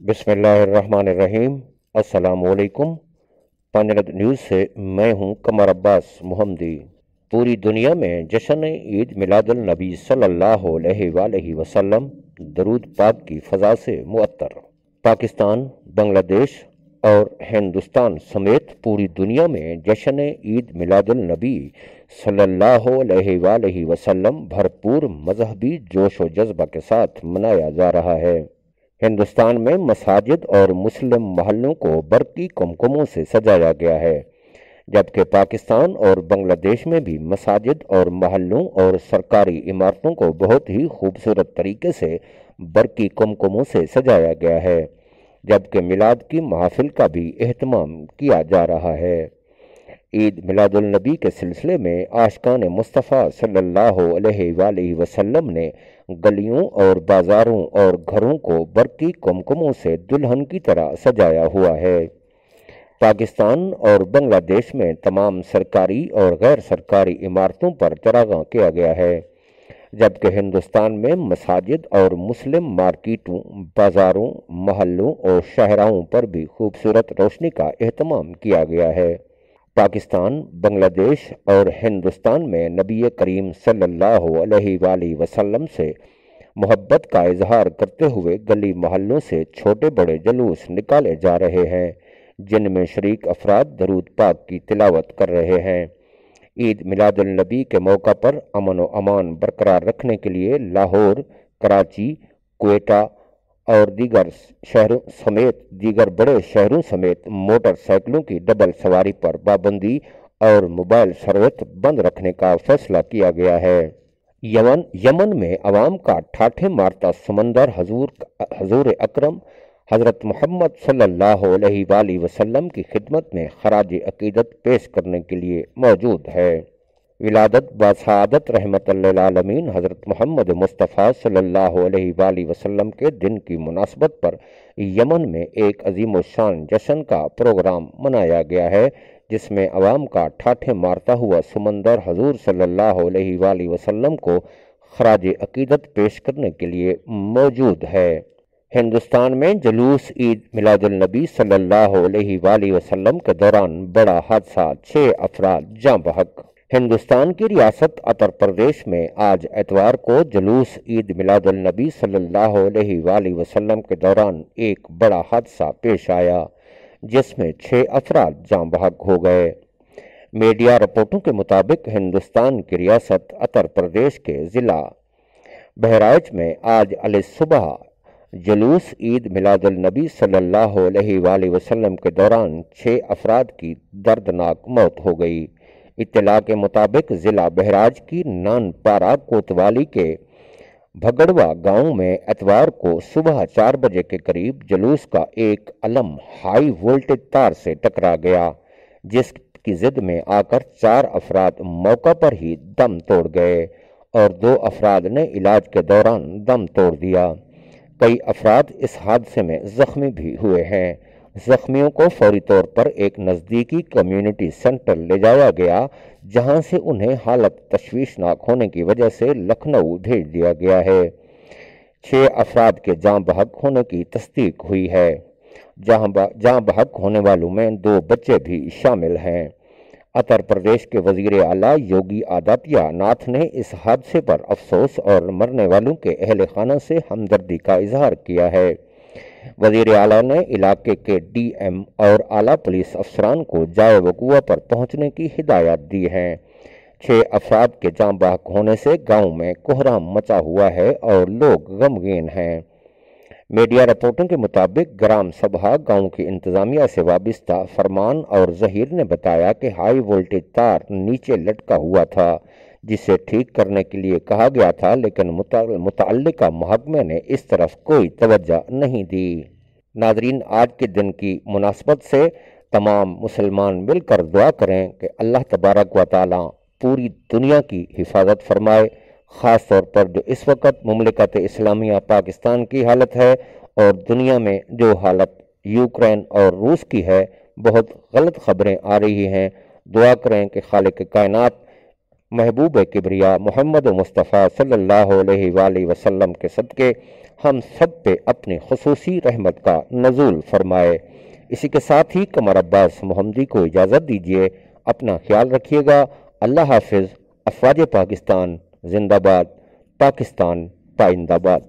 बिसमीम असलकुम पंजरत न्यूज़ से मैं हूँ कमर अब्बास मोहम्मदी। पूरी दुनिया में जश्न ईद मिलादुलनबी सल्लल्लाहु वसल्लम दरूद पाक की फ़ज़ा से मुअत्तर। पाकिस्तान, बांग्लादेश और हिंदुस्तान समेत पूरी दुनिया में जश्न ईद मिलादुलनबी सल्लल्लाहु अलैहि भरपूर मजहबी जोश व जज्बा के साथ मनाया जा रहा है। हिंदुस्तान में मसाजिद और मुस्लिम महलों को बरकी कुमकुमों से सजाया गया है, जबकि पाकिस्तान और बांग्लादेश में भी मसाजिद और महलों और सरकारी इमारतों को बहुत ही खूबसूरत तरीके से बरकी कुमकुमों से सजाया गया है, जबकि मिलाद की महाफिल का भी अहतमाम किया जा रहा है। ईद मिलादुलनबी के सिलसिले में आशकान मुस्तफ़ा सल्लल्लाहु अलैहि वसल्लम ने गलियों और बाज़ारों और घरों को बरकी कुमकुमों से दुल्हन की तरह सजाया हुआ है। पाकिस्तान और बांग्लादेश में तमाम सरकारी और गैर सरकारी इमारतों पर चरागा किया गया है, जबकि हिंदुस्तान में मसाजिद और मुस्लिम मार्केटों, बाज़ारों, महलों और शहराओं पर भी खूबसूरत रोशनी का अहतमाम किया गया है। पाकिस्तान, बांग्लादेश और हिंदुस्तान में नबी करीम सल्लल्लाहु अलैहि वसल्लम से मोहब्बत का इजहार करते हुए गली मोहल्लों से छोटे बड़े जलूस निकाले जा रहे हैं, जिनमें शरीक अफराद दरूद पाक की तिलावत कर रहे हैं। ईद मिलादुलनबी के मौका पर अमन व अमान बरकरार रखने के लिए लाहौर, कराची, कोयटा और दीगर शहरों समेत, दीगर बड़े शहरों समेत मोटरसाइकिलों की डबल सवारी पर पाबंदी और मोबाइल सर्विस बंद रखने का फैसला किया गया है। यमन यमन में अवाम का ठाठे मारता समंदर हजूर हजूर अकरम, हज़रत मोहम्मद सल्लल्लाहु अलैहि वसल्लम की खिदमत में खराज अकीदत पेश करने के लिए मौजूद है। विलादत बासादत रहमतमीन हज़रत मोहम्मद मुस्तफ़ा सल्लल्लाहु अलैहि वसल्लम के दिन की मुनासबत पर यमन में एक अजीम शान जश्न का प्रोग्राम मनाया गया है, जिसमें अवाम का ठाठे मारता हुआ समंदर हजूर सल्लल्लाहु अलैहि वसल्लम को खराज अकीदत पेश करने के लिए मौजूद है। हिंदुस्तान में जलूस ईद मिलादुलनबी सल्लल्लाहु अलैहि वसल्लम के दौरान बड़ा हादसा छः अफराद जाँ बहक। हिंदुस्तान की रियासत उत्तर प्रदेश में आज एतवार को जलूस ईद मिलादुलनबी सल्लल्लाहु अलैहि वसल्लम के दौरान एक बड़ा हादसा पेश आया, जिसमें छः अफराद जाँ बहक हो गए। मीडिया रिपोर्टों के मुताबिक हिंदुस्तान की रियासत उत्तर प्रदेश के ज़िला बहराइच में आज अल सुबह जलूस ईद मिलादुलनबी सल्लल्लाहु अलैहि वसल्लम के दौरान छः अफराद की दर्दनाक मौत हो गई। इतला के मुताबिक ज़िला बहराज की नानपारा कोतवाली के भगड़वा गाँव में एतवार को सुबह चार बजे के करीब जुलूस का एक अलम हाई वोल्टेज तार से टकरा गया, जिसकी जिद में आकर चार अफराद मौका पर ही दम तोड़ गए और दो अफराद ने इलाज के दौरान दम तोड़ दिया। कई अफराद इस हादसे में जख्मी भी हुए हैं। जख्मियों को फौरी तौर पर एक नज़दीकी कम्युनिटी सेंटर ले जाया गया, जहाँ से उन्हें हालत तशवीशनाक होने की वजह से लखनऊ भेज दिया गया है। छः अफराद के जाँ बहक होने की तस्दीक हुई है। जहाँ जाँ बहक होने वालों में दो बच्चे भी शामिल हैं। उत्तर प्रदेश के वज़ीर अला योगी आदित्य नाथ ने इस हादसे पर अफसोस और मरने वालों के अहल खाना से हमदर्दी का इजहार किया है। वज़ीर अला ने इलाके के डीएम और आला पुलिस अफसरान को जाए वकुआ पर पहुँचने की हिदायत दी है। छः अफराद के जाम बाहक होने से गाँव में कोहराम मचा हुआ है और लोग गमगीन हैं। मीडिया रिपोर्टों के मुताबिक ग्राम सभा गाँव की इंतजामिया से वाबस्ता फरमान और जहीर ने बताया कि हाई वोल्टेज तार नीचे लटका हुआ था। जिसे ठीक करने के लिए कहा गया था, लेकिन मुतल महकमे ने इस तरफ़ कोई तवज्जो नहीं दी। नाजरीन, आज के दिन की मुनासबत से तमाम मुसलमान मिलकर दुआ करें कि अल्लाह तबारक व ताली पूरी दुनिया की हिफाजत फरमाए ख़ास तौर पर जो इस वक्त ममलिकत इस्लामिया पाकिस्तान की हालत है और दुनिया में जो हालत यूक्रेन और रूस की है, बहुत गलत ख़बरें आ रही हैं। दुआ करें कि खालिक कायनात महबूब किबरिया मोहम्मद मुस्तफ़ा सल्ला वसम के सदक़े हम सब पे अपनी खसूसी रहमत का नजूल फरमाए। इसी के साथ ही कमर अब्बास मोहम्मदी को इजाज़त दीजिए। अपना ख्याल रखिएगा। अल्लाह हाफिज़। अफवाज पाकिस्तान, जिंदाबाद। पाकिस्तान, पाइंदाबाद।